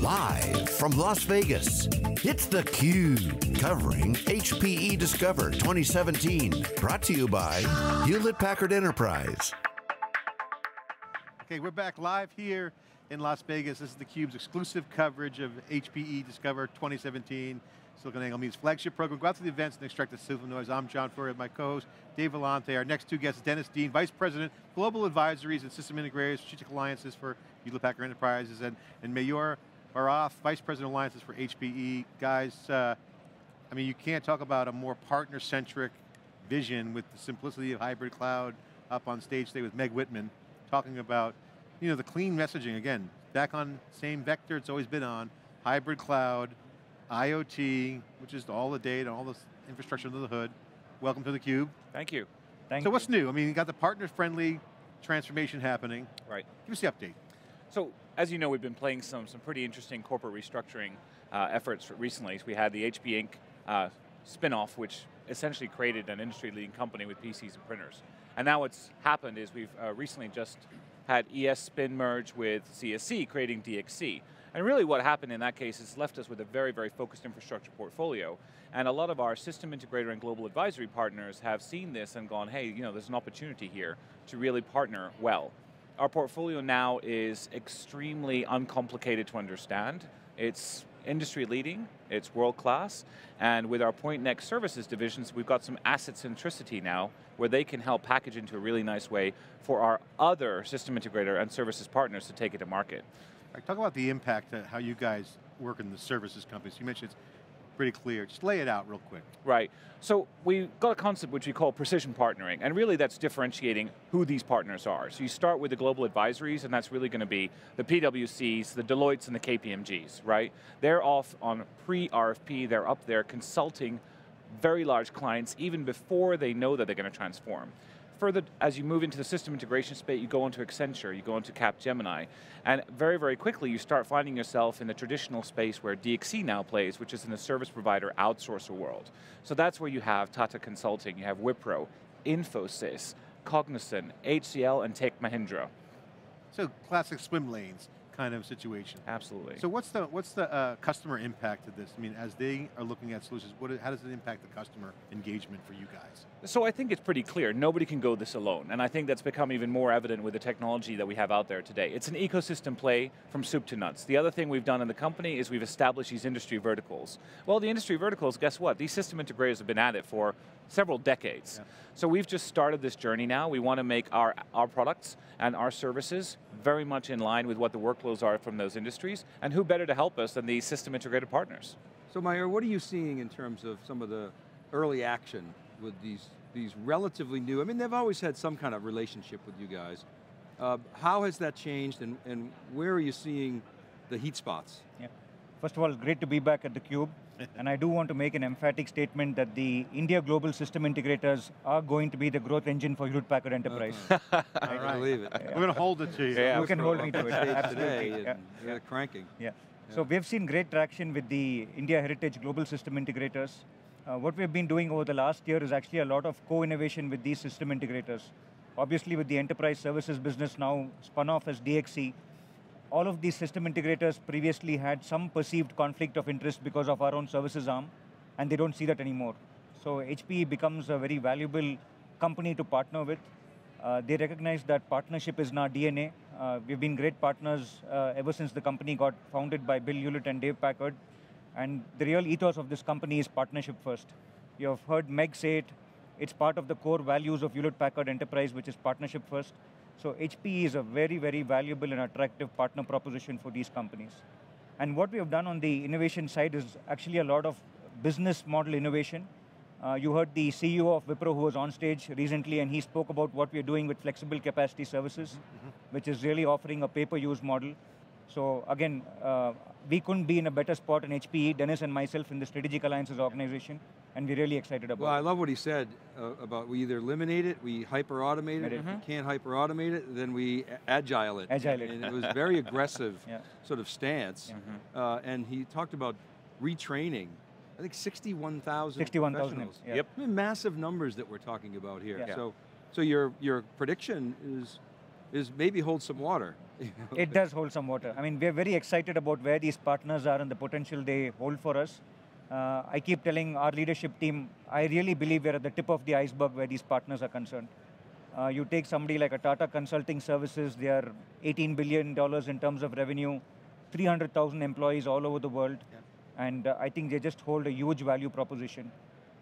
Live from Las Vegas, it's theCUBE, covering HPE Discover 2017. Brought to you by Hewlett-Packard Enterprise. Okay, we're back live here in Las Vegas. This is theCUBE's exclusive coverage of HPE Discover 2017. SiliconANGLE Media's flagship program. Go out to the events and extract the signal noise. I'm John Furrier, my co-host, Dave Vellante. Our next two guests, Dennis Deane, Vice President, Global Advisories and System Integrators, Strategic Alliances for Hewlett-Packard Enterprises, and, and Mayur Bharath, Vice President of Alliances for HPE. Guys, uh, I mean, you can't talk about a more partner-centric vision with the simplicity of hybrid cloud up on stage today with Meg Whitman, talking about you know, the clean messaging, again, back on same vector it's always been on, hybrid cloud, IoT, which is all the data, all the infrastructure under the hood. Welcome to theCUBE. Thank you. Thank so you. what's new? I mean, you got the partner-friendly transformation happening. Right. Give us the update. So, as you know, we've been playing some, some pretty interesting corporate restructuring uh, efforts recently. So we had the HP Inc. Uh, spin-off, which essentially created an industry-leading company with PCs and printers. And now what's happened is we've uh, recently just had ES spin merge with CSC, creating DXC. And really what happened in that case is left us with a very, very focused infrastructure portfolio. And a lot of our system integrator and global advisory partners have seen this and gone, hey, you know, there's an opportunity here to really partner well. Our portfolio now is extremely uncomplicated to understand. It's industry leading, it's world class, and with our Pointnext services divisions, we've got some asset centricity now, where they can help package into a really nice way for our other system integrator and services partners to take it to market. Right, talk about the impact, of how you guys work in the services companies. You mentioned it's pretty clear. Just lay it out real quick. Right. So we've got a concept which we call precision partnering, and really that's differentiating who these partners are. So you start with the global advisories, and that's really going to be the PwCs, the Deloittes, and the KPMGs, right? They're off on pre-RFP, they're up there consulting very large clients even before they know that they're going to transform further, as you move into the system integration space, you go into Accenture, you go into Capgemini, and very, very quickly you start finding yourself in the traditional space where DXC now plays, which is in the service provider outsourcer world. So that's where you have Tata Consulting, you have Wipro, Infosys, Cognizant, HCL, and Tech Mahindra. So classic swim lanes kind of situation. Absolutely. So what's the what's the uh, customer impact of this? I mean, as they are looking at solutions, what, how does it impact the customer engagement for you guys? So I think it's pretty clear, nobody can go this alone, and I think that's become even more evident with the technology that we have out there today. It's an ecosystem play from soup to nuts. The other thing we've done in the company is we've established these industry verticals. Well, the industry verticals, guess what? These system integrators have been at it for several decades. Yeah. So we've just started this journey now. We want to make our, our products and our services very much in line with what the workflows are from those industries, and who better to help us than these system integrated partners. So Mayur, what are you seeing in terms of some of the early action with these, these relatively new, I mean they've always had some kind of relationship with you guys. Uh, how has that changed and, and where are you seeing the heat spots? Yeah. First of all, great to be back at theCUBE. And I do want to make an emphatic statement that the India Global System Integrators are going to be the growth engine for Hewlett Packard Enterprise. I right. believe it. Yeah. We're going to hold it to you. Yeah, you can hold me to it, absolutely. yeah. yeah. cranking. Yeah. yeah. So we've seen great traction with the India Heritage Global System Integrators. Uh, what we've been doing over the last year is actually a lot of co-innovation with these system integrators. Obviously with the enterprise services business now spun off as DXC, all of these system integrators previously had some perceived conflict of interest because of our own services arm, and they don't see that anymore. So HPE becomes a very valuable company to partner with. Uh, they recognize that partnership is in our DNA. Uh, we've been great partners uh, ever since the company got founded by Bill Hewlett and Dave Packard. And the real ethos of this company is partnership first. You have heard Meg say it, it's part of the core values of Hewlett Packard Enterprise, which is partnership first. So HPE is a very, very valuable and attractive partner proposition for these companies. And what we have done on the innovation side is actually a lot of business model innovation. Uh, you heard the CEO of Wipro who was on stage recently and he spoke about what we're doing with flexible capacity services, mm -hmm. which is really offering a pay-per-use model. So again, uh, we couldn't be in a better spot in HPE, Dennis and myself in the Strategic Alliances organization, and we're really excited about well, it. Well, I love what he said uh, about we either eliminate it, we hyper-automate it, mm -hmm. if we can't hyper-automate it, then we agile it. Agile it. And it was very aggressive yeah. sort of stance. Mm -hmm. uh, and he talked about retraining I think 61,000 61,000, yeah. Yep. I mean, massive numbers that we're talking about here. Yeah. So, so your, your prediction is is maybe hold some water. it does hold some water. I mean, we're very excited about where these partners are and the potential they hold for us. Uh, I keep telling our leadership team, I really believe we're at the tip of the iceberg where these partners are concerned. Uh, you take somebody like a Tata Consulting Services, they are $18 billion in terms of revenue, 300,000 employees all over the world, and uh, I think they just hold a huge value proposition.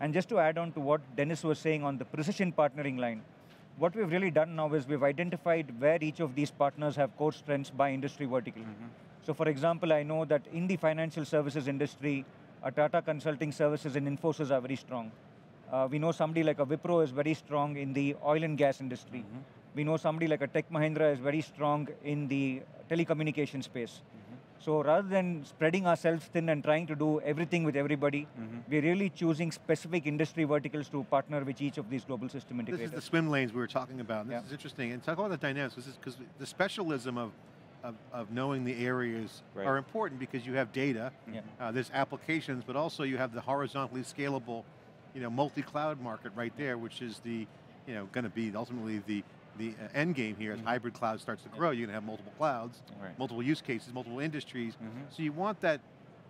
And just to add on to what Dennis was saying on the precision partnering line, what we've really done now is we've identified where each of these partners have core strengths by industry vertical. Mm -hmm. So for example, I know that in the financial services industry, a Tata Consulting Services and Infosys are very strong. Uh, we know somebody like a Wipro is very strong in the oil and gas industry. Mm -hmm. We know somebody like a Tech Mahindra is very strong in the telecommunication space. Mm -hmm. So rather than spreading ourselves thin and trying to do everything with everybody, mm -hmm. we're really choosing specific industry verticals to partner with each of these global system integrators. This is the swim lanes we were talking about. This yeah. is interesting. And talk about the dynamics. Because the specialism of of, of, knowing the areas right. are important because you have data, yeah. uh, there's applications, but also you have the horizontally scalable you know, multi-cloud market right there, which is the, you know, going to be ultimately the the uh, end game here as mm -hmm. hybrid cloud starts to grow, you're going to have multiple clouds, right. multiple use cases, multiple industries. Mm -hmm. So you want that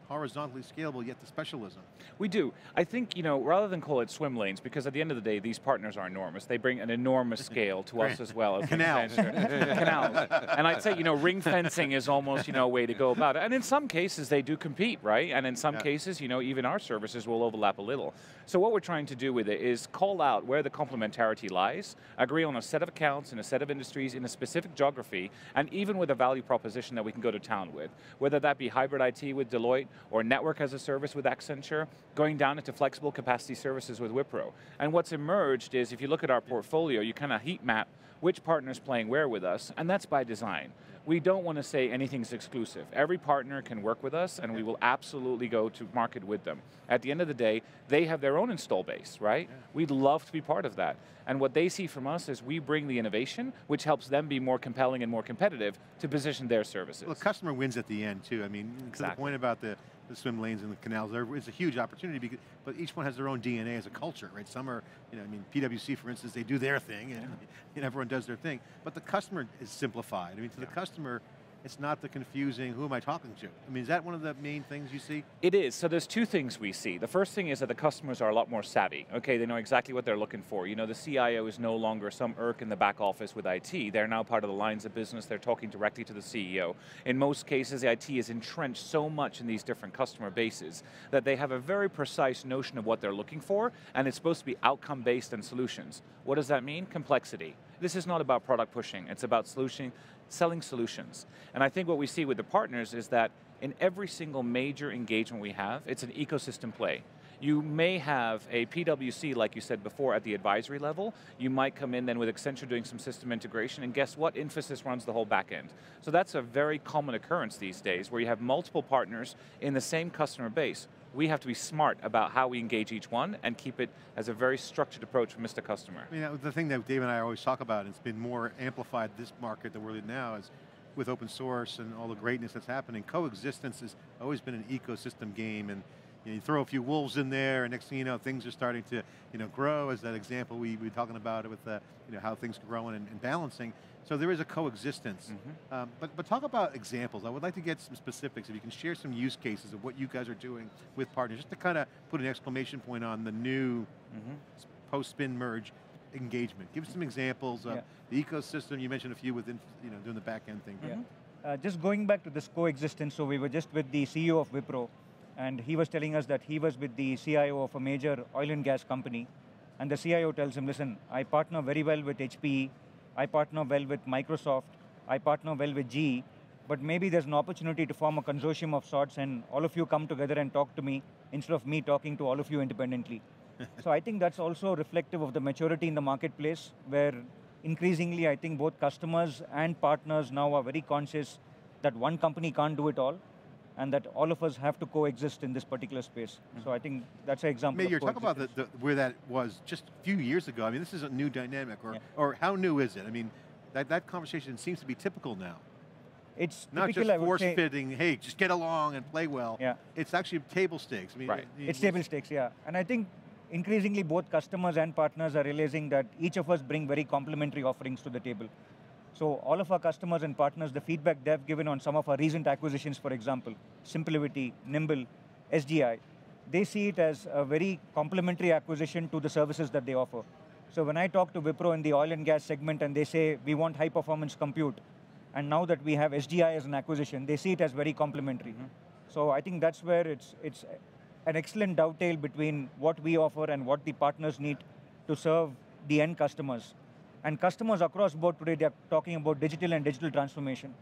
horizontally scalable, yet the specialism. We do. I think, you know, rather than call it swim lanes, because at the end of the day, these partners are enormous. They bring an enormous scale to us as well. As Canals. Canals. And I'd say, you know, ring fencing is almost, you know, a way to go about it. And in some cases, they do compete, right? And in some yeah. cases, you know, even our services will overlap a little. So what we're trying to do with it is call out where the complementarity lies, agree on a set of accounts in a set of industries in a specific geography, and even with a value proposition that we can go to town with. Whether that be hybrid IT with Deloitte, or network as a service with Accenture, going down into flexible capacity services with Wipro. And what's emerged is if you look at our portfolio, you kind of heat map which partner's playing where with us, and that's by design. We don't want to say anything's exclusive. Every partner can work with us, and we will absolutely go to market with them. At the end of the day, they have their own install base, right? Yeah. We'd love to be part of that. And what they see from us is we bring the innovation, which helps them be more compelling and more competitive to position their services. Well, the customer wins at the end, too. I mean, exactly. the point about the the swim lanes and the canals. It's a huge opportunity, because, but each one has their own DNA as a culture, right? Some are, you know, I mean, PwC, for instance, they do their thing, and, yeah. and everyone does their thing. But the customer is simplified. I mean, to yeah. the customer, it's not the confusing, who am I talking to? I mean, is that one of the main things you see? It is, so there's two things we see. The first thing is that the customers are a lot more savvy. Okay, they know exactly what they're looking for. You know, the CIO is no longer some irk in the back office with IT. They're now part of the lines of business, they're talking directly to the CEO. In most cases, the IT is entrenched so much in these different customer bases that they have a very precise notion of what they're looking for, and it's supposed to be outcome-based and solutions. What does that mean? Complexity. This is not about product pushing, it's about solution, selling solutions. And I think what we see with the partners is that in every single major engagement we have, it's an ecosystem play. You may have a PwC, like you said before, at the advisory level. You might come in then with Accenture doing some system integration, and guess what? Infosys runs the whole back end. So that's a very common occurrence these days, where you have multiple partners in the same customer base we have to be smart about how we engage each one and keep it as a very structured approach from Mr. Customer. I mean, the thing that Dave and I always talk about, and it's been more amplified this market that we're in now, is with open source and all the greatness that's happening, coexistence has always been an ecosystem game, and you, know, you, throw a few wolves in there, and next thing you know, things are starting to you know, grow, as that example we were talking about with uh, you know, how things are growing and, and balancing. So there is a coexistence. Mm -hmm. um, but, but talk about examples. I would like to get some specifics. If you can share some use cases of what you guys are doing with partners, just to kind of put an exclamation point on the new mm -hmm. post-spin merge engagement. Give us some examples of yeah. the ecosystem. You mentioned a few within, you know, doing the back end thing. Yeah. Uh, just going back to this coexistence, so we were just with the CEO of Wipro, and he was telling us that he was with the CIO of a major oil and gas company, and the CIO tells him, listen, I partner very well with HPE, I partner well with Microsoft, I partner well with GE, but maybe there's an opportunity to form a consortium of sorts and all of you come together and talk to me instead of me talking to all of you independently. so I think that's also reflective of the maturity in the marketplace where increasingly I think both customers and partners now are very conscious that one company can't do it all and that all of us have to coexist in this particular space. Mm -hmm. So I think that's an example Maybe you're talking about the, the, where that was just a few years ago. I mean, this is a new dynamic, or, yeah. or how new is it? I mean, that, that conversation seems to be typical now. It's not just force fitting, hey, just get along and play well. Yeah. It's actually table stakes. I mean, right. It, it's table stakes, yeah. And I think increasingly both customers and partners are realizing that each of us bring very complementary offerings to the table. So all of our customers and partners, the feedback they've given on some of our recent acquisitions, for example, SimpliVity, Nimble, SGI, they see it as a very complementary acquisition to the services that they offer. So when I talk to Wipro in the oil and gas segment and they say, we want high performance compute, and now that we have SGI as an acquisition, they see it as very complementary. Mm -hmm. So I think that's where it's, it's an excellent dovetail between what we offer and what the partners need to serve the end customers. And customers across board today, they're talking about digital and digital transformation.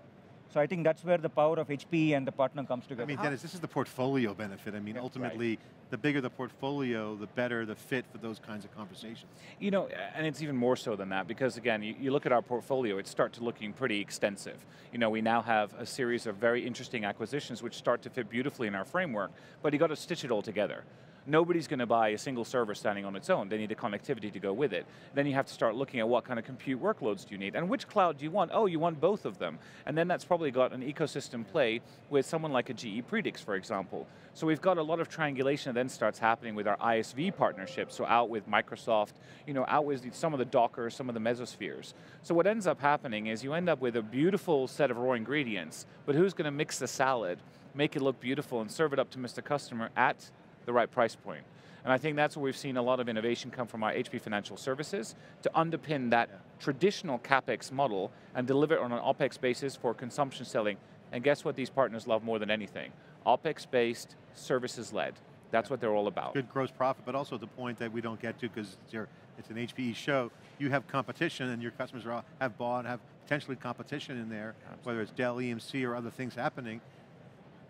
So I think that's where the power of HPE and the partner comes together. I mean, Dennis, this is the portfolio benefit. I mean, yeah, ultimately, right. the bigger the portfolio, the better the fit for those kinds of conversations. You know, and it's even more so than that, because again, you, you look at our portfolio, it starts looking pretty extensive. You know, we now have a series of very interesting acquisitions which start to fit beautifully in our framework, but you got to stitch it all together nobody's going to buy a single server standing on its own. They need the connectivity to go with it. Then you have to start looking at what kind of compute workloads do you need, and which cloud do you want? Oh, you want both of them. And then that's probably got an ecosystem play with someone like a GE Predix, for example. So we've got a lot of triangulation that then starts happening with our ISV partnerships, so out with Microsoft, you know, out with some of the Docker, some of the Mesospheres. So what ends up happening is you end up with a beautiful set of raw ingredients, but who's going to mix the salad, make it look beautiful, and serve it up to Mr. Customer at the right price point. And I think that's where we've seen a lot of innovation come from our HP Financial Services to underpin that yeah. traditional CapEx model and deliver it on an OpEx basis for consumption selling. And guess what these partners love more than anything? OpEx-based, services-led. That's what they're all about. Good gross profit, but also the point that we don't get to because it's an HPE show, you have competition and your customers are, have bought, have potentially competition in there, Absolutely. whether it's Dell, EMC, or other things happening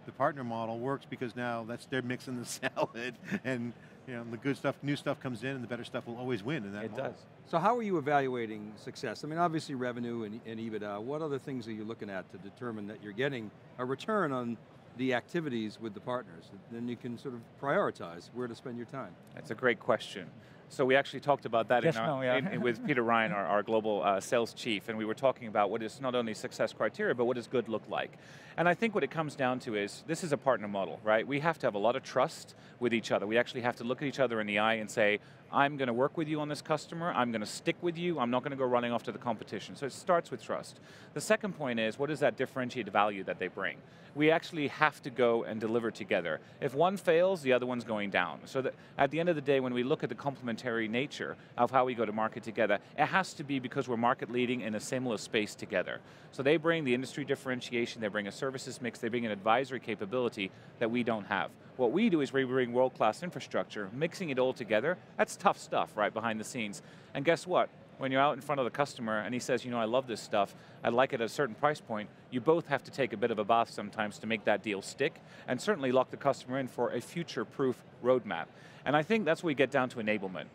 the partner model works because now that's they're mixing the salad and you know, the good stuff, new stuff comes in and the better stuff will always win in that It model. does. So how are you evaluating success? I mean, obviously revenue and, and EBITDA, what other things are you looking at to determine that you're getting a return on the activities with the partners? Then you can sort of prioritize where to spend your time. That's a great question. So we actually talked about that our, yeah. in, with Peter Ryan, our, our global uh, sales chief, and we were talking about what is not only success criteria, but what does good look like. And I think what it comes down to is, this is a partner model, right? We have to have a lot of trust with each other. We actually have to look at each other in the eye and say, I'm going to work with you on this customer, I'm going to stick with you, I'm not going to go running off to the competition. So it starts with trust. The second point is, what is that differentiated value that they bring? We actually have to go and deliver together. If one fails, the other one's going down. So that at the end of the day, when we look at the complementary nature of how we go to market together, it has to be because we're market leading in a similar space together. So they bring the industry differentiation, they bring a services mix, they bring an advisory capability that we don't have. What we do is we bring world-class infrastructure, mixing it all together, that's tough stuff, right, behind the scenes. And guess what? When you're out in front of the customer and he says, you know, I love this stuff, I like it at a certain price point, you both have to take a bit of a bath sometimes to make that deal stick, and certainly lock the customer in for a future-proof roadmap. And I think that's where we get down to enablement.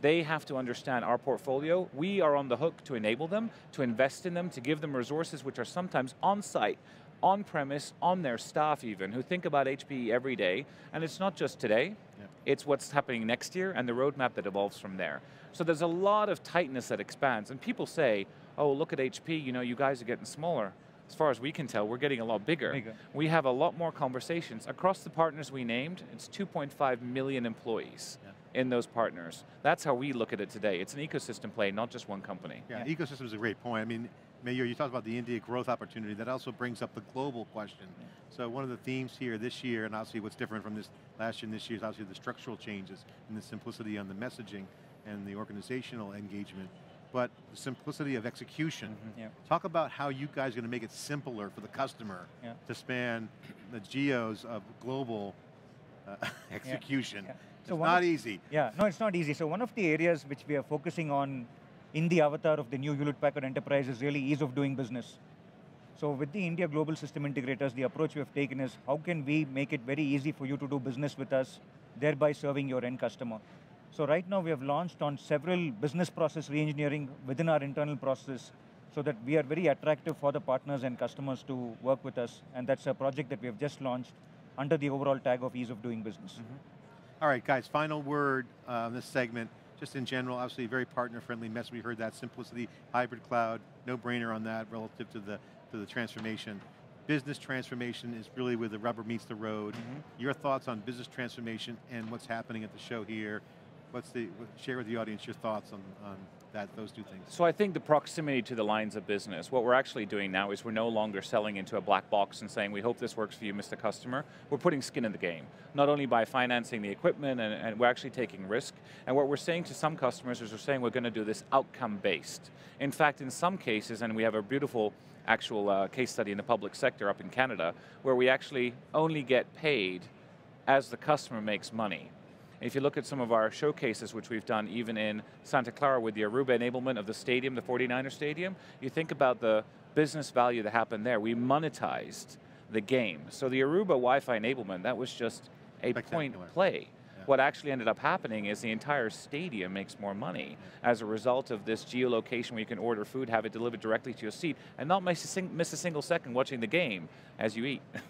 They have to understand our portfolio. We are on the hook to enable them, to invest in them, to give them resources which are sometimes on-site, on-premise, on premise, on their staff even, who think about HPE every day, and it's not just today, it's what's happening next year and the roadmap that evolves from there. So there's a lot of tightness that expands, and people say, oh, look at HP, you know, you guys are getting smaller. As far as we can tell, we're getting a lot bigger. bigger. We have a lot more conversations. Across the partners we named, it's 2.5 million employees. Yeah in those partners. That's how we look at it today. It's an ecosystem play, not just one company. Yeah, yeah. ecosystem is a great point. I mean, Mayur, you talked about the India growth opportunity. That also brings up the global question. Yeah. So one of the themes here this year, and obviously what's different from this last year and this year is obviously the structural changes and the simplicity on the messaging and the organizational engagement, but the simplicity of execution. Mm -hmm. yeah. Talk about how you guys are going to make it simpler for the customer yeah. to span the geos of global uh, execution. So it's not of, easy. Yeah, no, it's not easy. So one of the areas which we are focusing on in the avatar of the new Hewlett Packard Enterprise is really ease of doing business. So with the India Global System Integrators, the approach we have taken is how can we make it very easy for you to do business with us, thereby serving your end customer. So right now we have launched on several business process reengineering within our internal process so that we are very attractive for the partners and customers to work with us. And that's a project that we have just launched under the overall tag of ease of doing business. Mm -hmm. All right, guys, final word uh, on this segment. Just in general, obviously very partner-friendly mess. We heard that simplicity, hybrid cloud, no-brainer on that relative to the to the transformation. Business transformation is really where the rubber meets the road. Mm -hmm. Your thoughts on business transformation and what's happening at the show here. What's the, share with the audience your thoughts on, on that those two things? So I think the proximity to the lines of business, what we're actually doing now is we're no longer selling into a black box and saying, we hope this works for you, Mr. Customer. We're putting skin in the game, not only by financing the equipment, and, and we're actually taking risk. And what we're saying to some customers is we're saying we're going to do this outcome-based. In fact, in some cases, and we have a beautiful actual uh, case study in the public sector up in Canada, where we actually only get paid as the customer makes money. If you look at some of our showcases, which we've done even in Santa Clara with the Aruba enablement of the stadium, the 49er stadium, you think about the business value that happened there. We monetized the game. So the Aruba Wi-Fi enablement, that was just a point play. Yeah. What actually ended up happening is the entire stadium makes more money as a result of this geolocation where you can order food, have it delivered directly to your seat, and not miss a, miss a single second watching the game as you eat.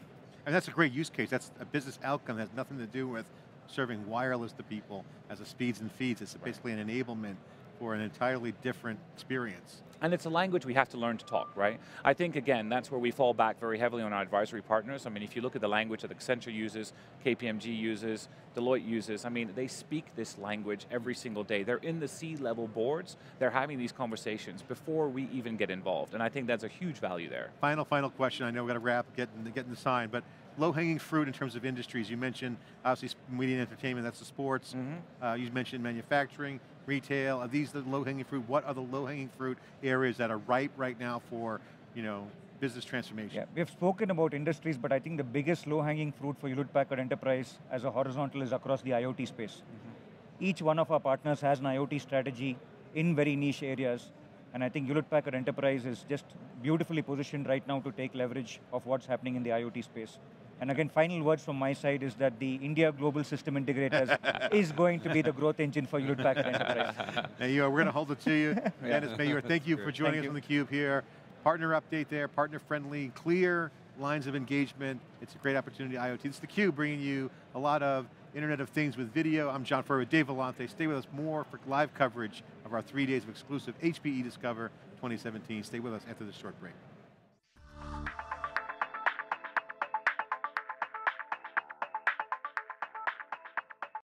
And that's a great use case. That's a business outcome that has nothing to do with serving wireless to people as a speeds and feeds. It's right. basically an enablement for an entirely different experience. And it's a language we have to learn to talk, right? I think, again, that's where we fall back very heavily on our advisory partners. I mean, if you look at the language that Accenture uses, KPMG uses, Deloitte uses, I mean, they speak this language every single day. They're in the C-level boards, they're having these conversations before we even get involved, and I think that's a huge value there. Final, final question, I know we've got to wrap, getting, getting the sign, but low-hanging fruit in terms of industries. You mentioned, obviously, media and entertainment, that's the sports. Mm -hmm. uh, you mentioned manufacturing, retail. Are these the low-hanging fruit? What are the low-hanging fruit areas that are ripe right now for, you know, business transformation? Yeah, we've spoken about industries, but I think the biggest low-hanging fruit for Hewlett Packard Enterprise as a horizontal is across the IoT space. Mm -hmm. Each one of our partners has an IoT strategy in very niche areas, and I think Hewlett Packard Enterprise is just beautifully positioned right now to take leverage of what's happening in the IoT space. And again, final words from my side is that the India Global System Integrators is going to be the growth engine for Hewlett Packard Enterprise. Now, you are, we're going to hold it to you. yeah. Dennis Mayur, thank you for joining thank us you. on theCUBE here. Partner update there, partner friendly, clear lines of engagement. It's a great opportunity, IoT. It's is theCUBE bringing you a lot of Internet of Things with video. I'm John Furrier with Dave Vellante. Stay with us more for live coverage of our three days of exclusive HPE Discover 2017. Stay with us after this short break.